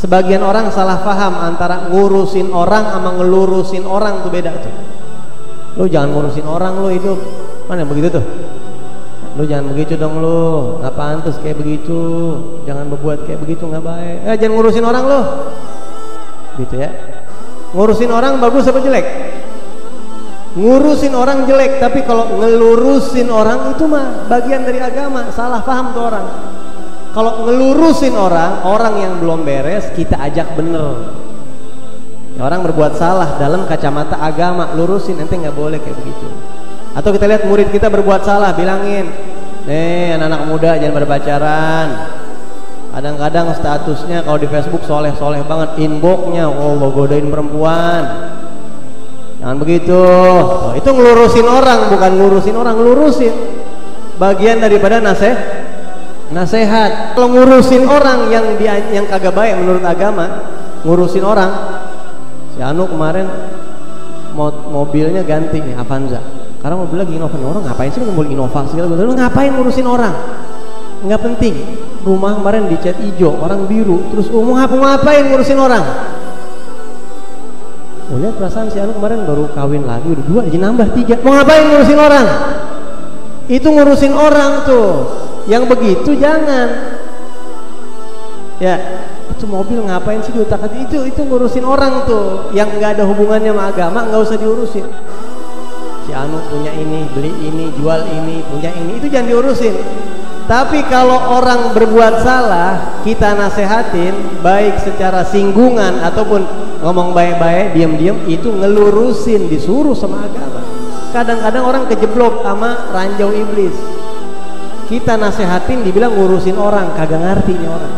sebagian orang salah paham antara ngurusin orang sama ngelurusin orang tuh beda tuh. Lu jangan ngurusin orang lu hidup. Mana begitu tuh? Lu jangan begitu dong lu. Nggak pantas kayak begitu. Jangan berbuat kayak begitu nggak baik. Eh jangan ngurusin orang lu. Gitu ya. Ngurusin orang bagus apa jelek? Ngurusin orang jelek tapi kalau ngelurusin orang itu mah bagian dari agama. Salah paham tuh orang kalau ngelurusin orang orang yang belum beres kita ajak bener ya, orang berbuat salah dalam kacamata agama lurusin nanti nggak boleh kayak begitu atau kita lihat murid kita berbuat salah bilangin nih anak-anak muda jangan berpacaran kadang-kadang statusnya kalau di Facebook soleh-soleh banget inboxnya oh godain perempuan Jangan begitu. Oh, itu ngelurusin orang, bukan ngurusin orang, ngelurusin. Bagian daripada nasihat. Nasihat. Kalau ngurusin orang yang dia yang kagak baik menurut agama, ngurusin orang. Si Anu kemarin mobilnya ganti nih Avanza. Karena mobil lagi inovasi orang ngapain sih mobil inovasi segala ngapain ngurusin orang? Enggak penting. Rumah kemarin dicat hijau, orang biru. Terus umum apa ngapain ngurusin orang? Oh lihat perasaan si Anu kemarin baru kawin lagi udah dua jadi nambah tiga. Mau ngapain ngurusin orang? Itu ngurusin orang tuh. Yang begitu jangan. Ya itu mobil ngapain sih diutak itu itu ngurusin orang tuh. Yang nggak ada hubungannya sama agama nggak usah diurusin. Si Anu punya ini beli ini jual ini punya ini itu jangan diurusin. Tapi kalau orang berbuat salah kita nasehatin baik secara singgungan ataupun ngomong baik-baik diam-diam itu ngelurusin disuruh sama agama. Kadang-kadang orang kejeblok sama ranjau iblis kita nasehatin dibilang ngurusin orang kagak ngerti ini orang.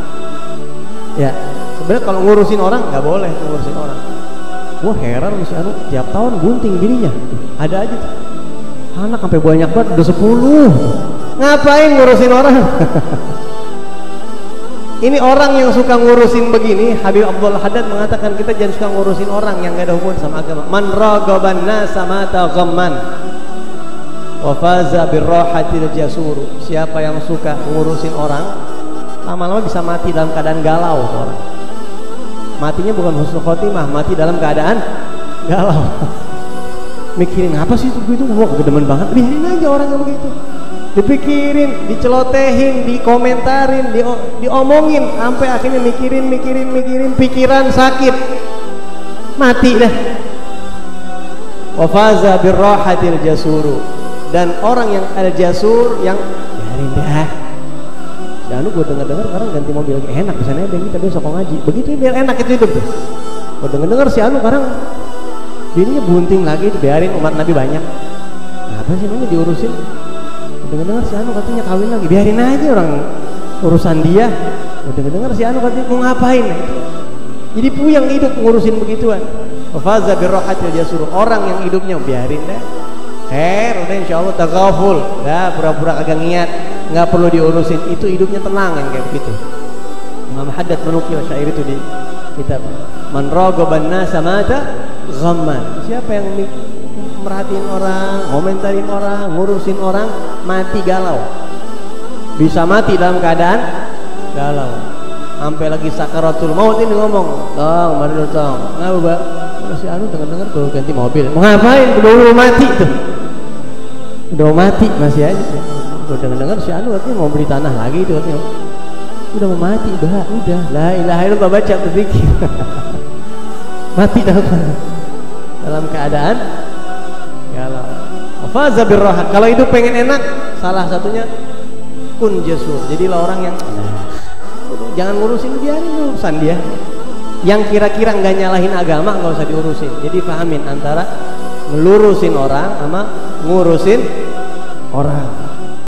Ya sebenarnya kalau ngurusin orang nggak boleh ngurusin orang. Wah heran si Anu tiap tahun gunting bininya. Ada aja anak sampai banyak banget udah sepuluh. Ngapain ngurusin orang? Ini orang yang suka ngurusin begini, Habib Abdul Haddad mengatakan kita jangan suka ngurusin orang yang gak ada hubungan sama agama. Man ragaban nasa mata ghamman. Wa faza birrahatil jasur. Siapa yang suka ngurusin orang, lama-lama bisa mati dalam keadaan galau orang. Matinya bukan husnul khotimah, mati dalam keadaan galau. Mikirin apa sih itu begitu? Wah, kedemen banget. Biarin aja orang yang begitu dipikirin, dicelotehin, dikomentarin, di, diomongin sampai akhirnya mikirin, mikirin, mikirin, pikiran sakit. Mati dah. Wafaza birrahatil jasuru. Dan orang yang al jasur yang biarin dah. Jangan gue denger-denger sekarang ganti mobil enak bisa nebeng kita besok ngaji. Begitu biar enak itu hidup tuh. Gue denger-denger si Anu sekarang bininya bunting lagi biarin umat Nabi banyak. Nah, apa sih namanya diurusin? dengar-dengar si Anu katanya kawin lagi biarin aja orang urusan dia udah dengar si Anu katanya mau ngapain jadi puyang hidup ngurusin begituan faza birrohatil suruh orang yang hidupnya biarin deh her udah insya Allah tagaful dah pura-pura kagak niat nggak perlu diurusin itu hidupnya tenang yang kayak begitu Imam Haddad menukil syair itu di kitab man ragaban nasa mata ghamman siapa yang merhatiin orang, komentarin orang, ngurusin orang, mati galau. Bisa mati dalam keadaan galau. Sampai lagi sakaratul maut ini ngomong, "Tong, dulu tong." Ngapa, Mbak? Masih anu dengar-dengar kalau ganti mobil. Mau ngapain? Mau mati tuh. Udah mau mati masih aja. Udah dengar-dengar si anu katanya mau beli tanah lagi itu katanya. Udah mau mati, bah, udah. La ilaha illallah baca berzikir. mati dalam dalam keadaan galau faza birrahat kalau hidup pengen enak salah satunya kun jasur jadilah orang yang jangan ngurusin biarin urusan dia yang kira-kira nggak nyalahin agama nggak usah diurusin jadi pahamin antara ngelurusin orang sama ngurusin orang